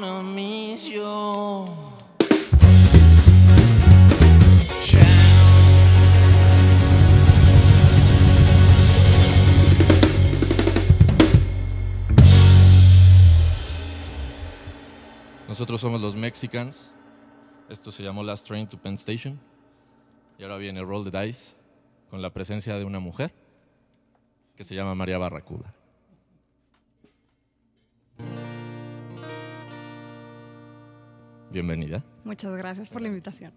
gonna. Nosotros somos los Mexicans. Esto se llamó Last Train to Penn Station. Y ahora viene Roll the Dice con la presencia de una mujer que se llama María Barracuda. Bienvenida. Muchas gracias por la invitación.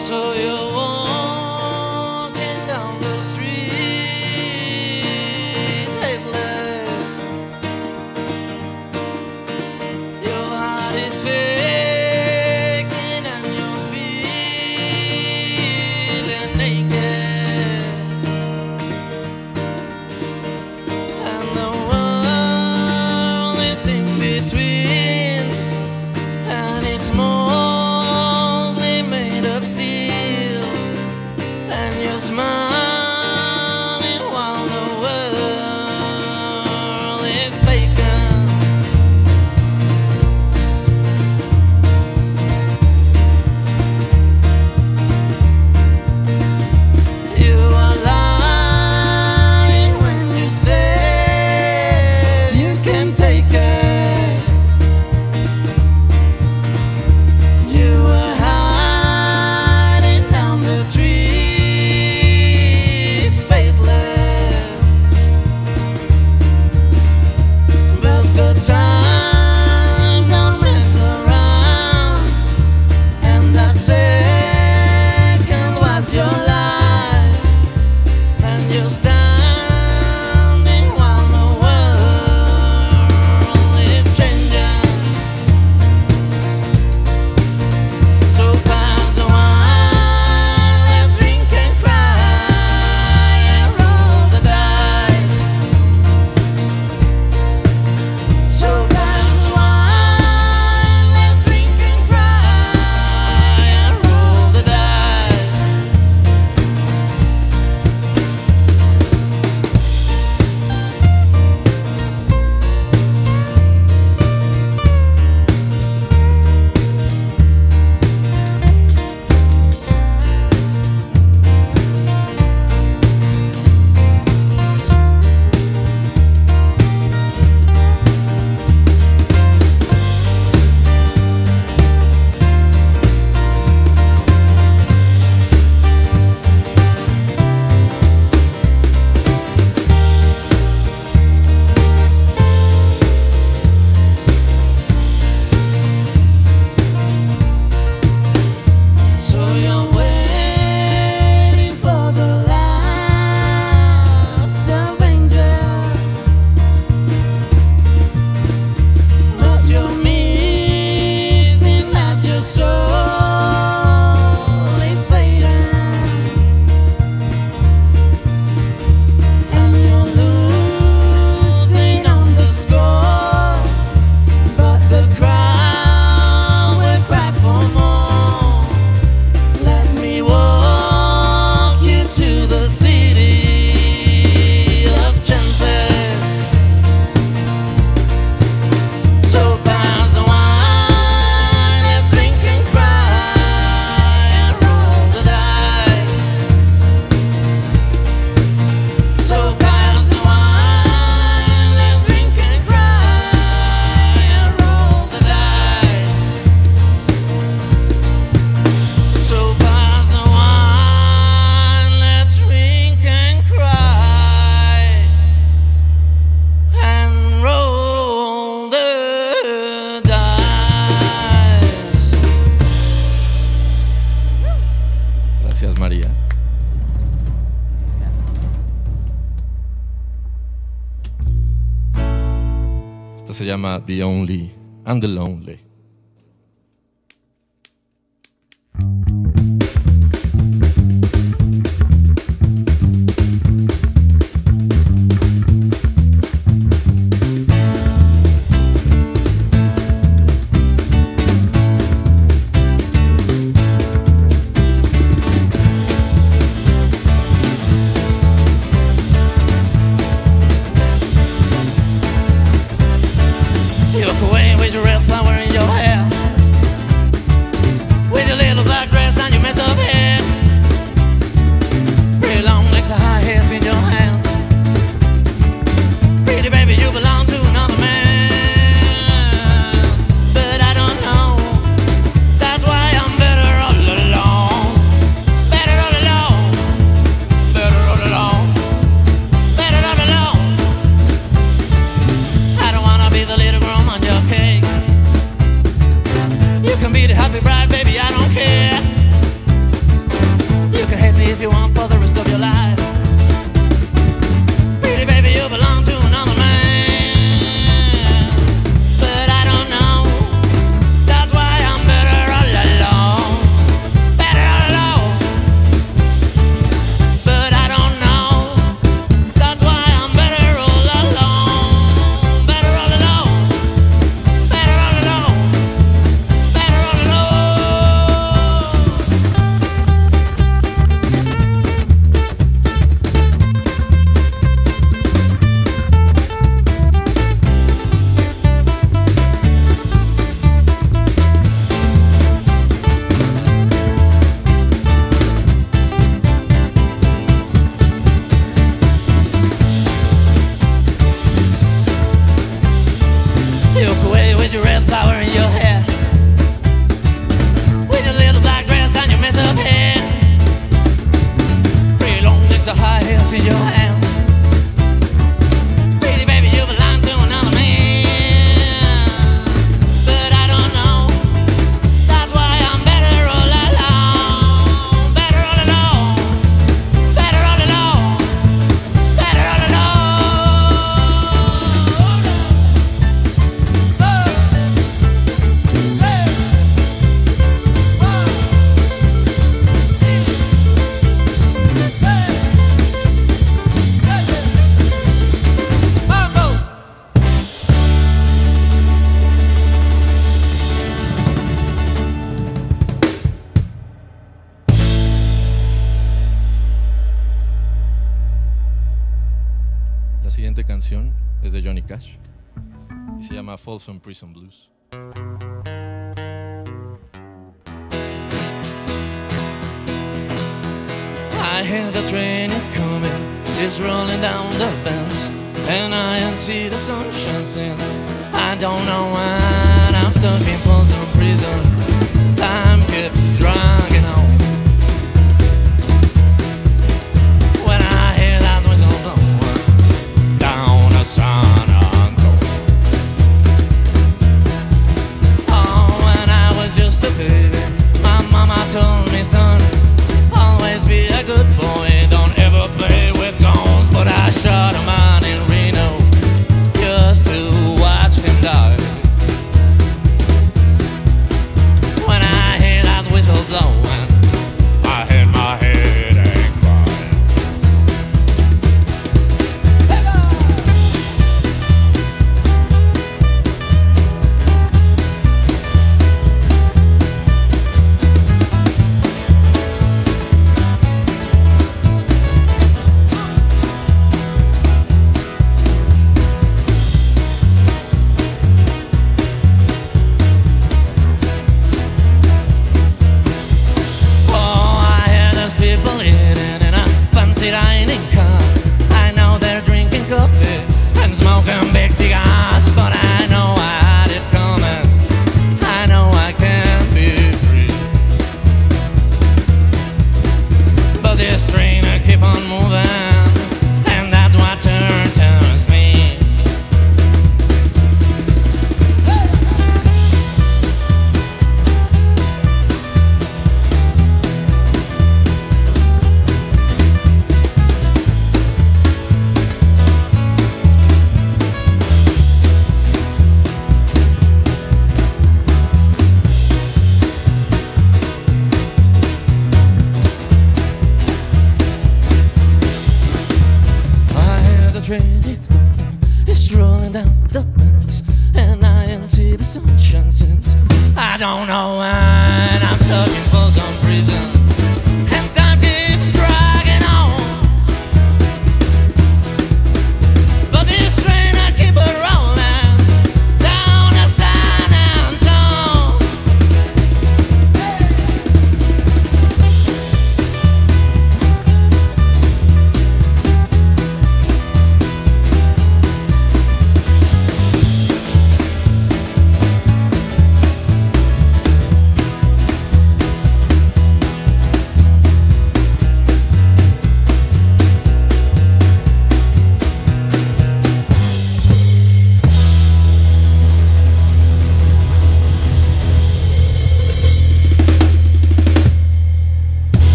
so you. smile. se llama The Only and the Lonely. siguiente canción es de Johnny Cash y se llama Folsom Prison Blues. I hear the train coming, it's rolling down the bends, and I can see the sunshine since I don't know when I'm stuck in Folsom Prison. Time keeps dry.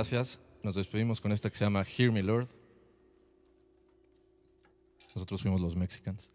gracias. Nos despedimos con esta que se llama Hear Me Lord. Nosotros fuimos los mexicanos.